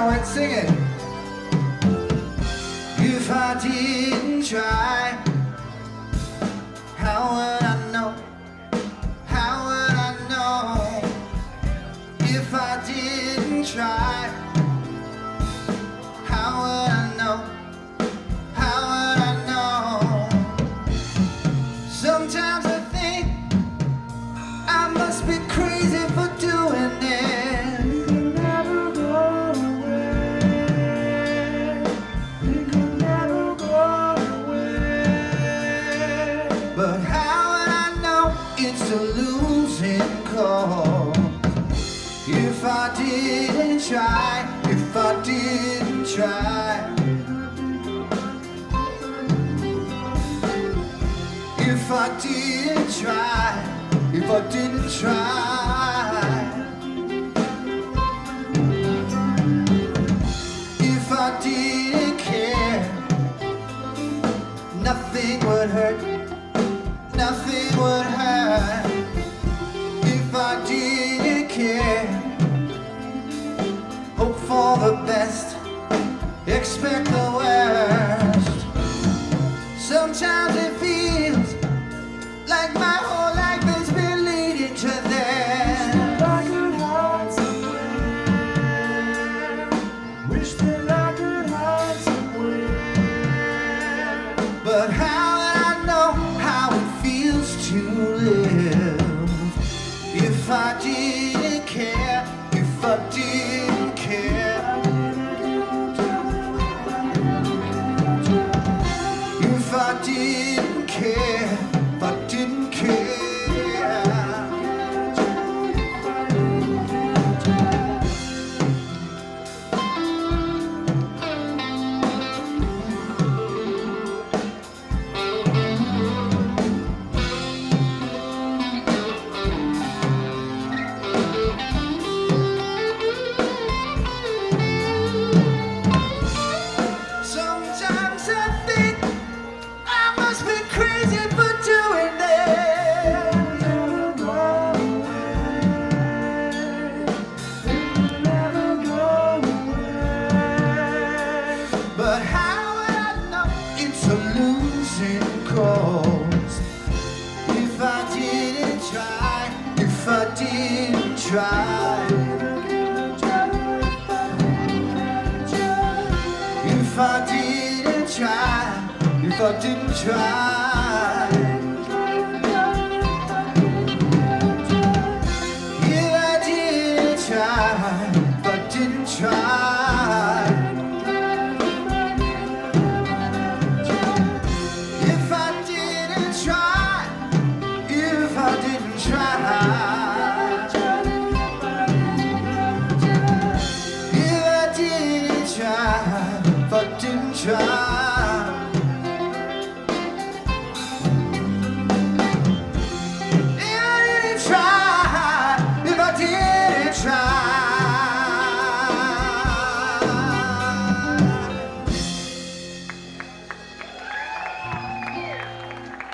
All right, sing it. If I didn't try, how would I know? How would I know? If I didn't try, try, if I didn't try. If I didn't try, if I didn't try, if I didn't care, nothing would hurt, expect the worst. Sometimes it feels like my whole life has been leading to this. I could hide somewhere. Wish that I could hide somewhere. But how would I know how it feels to live if I didn't care? If I didn't it's losing cause? If I didn't try, if I didn't try. If I didn't try, if I didn't try, if I didn't try, if I didn't try,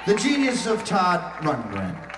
The genius of Todd Rundgren.